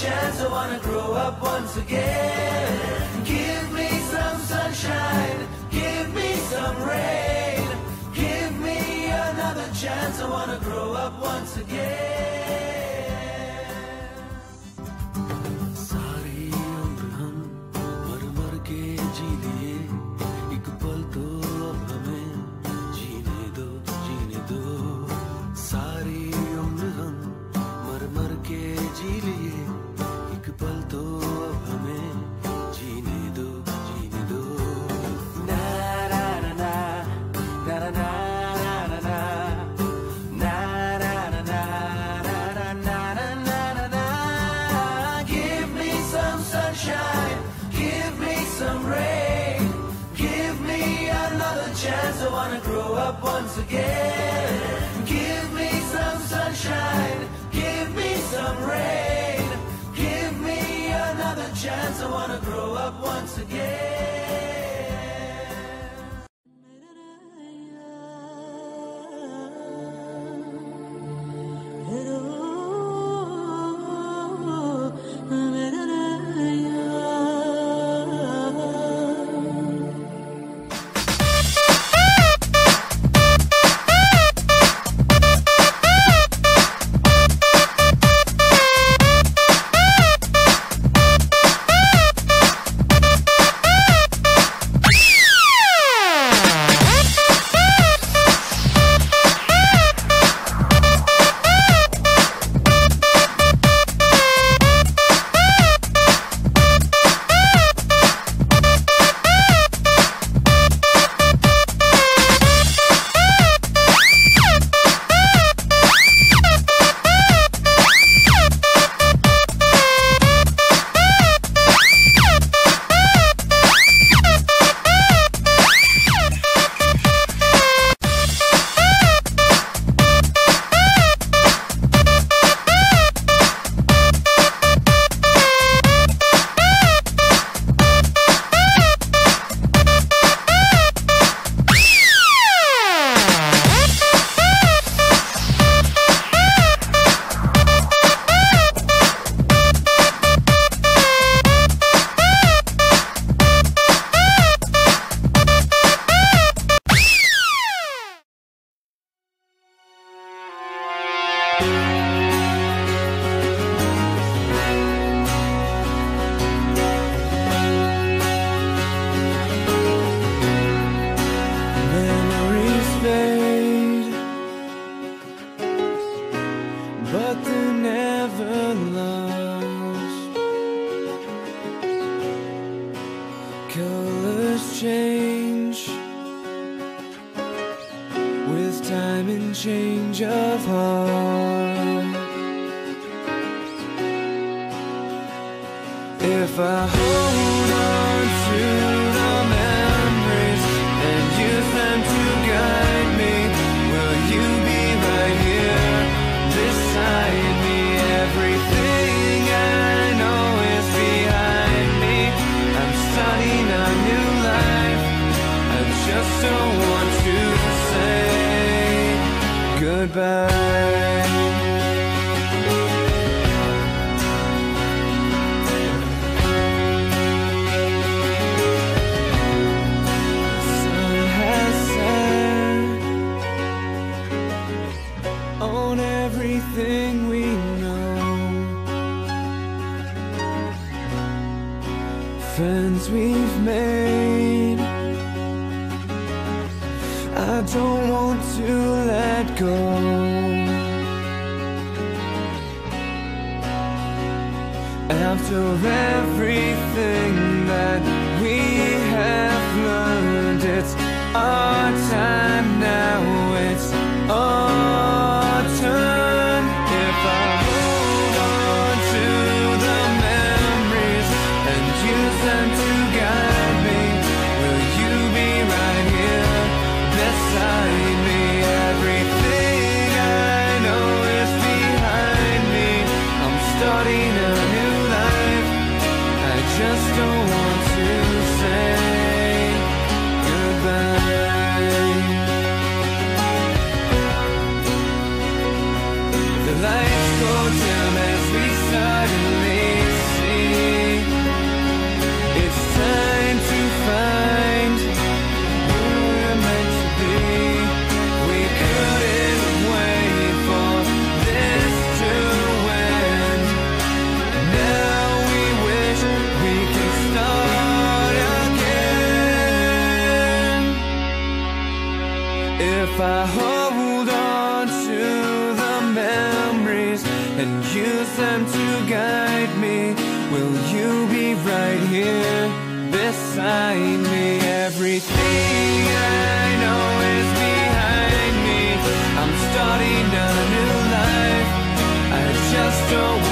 chance, I wanna grow up once again. Give me some sunshine, give me some rain. Give me another chance, I wanna grow up once again. grow up once again. Give me some sunshine, give me some rain, give me another chance. I wanna grow change with time and change of heart. If I hold friends we've made. I don't want to let go. After everything that we have learned It's our time now. just don't If I hold on to the memories and use them to guide me, will you be right here beside me? Everything I know is behind me. I'm starting a new life. I just don't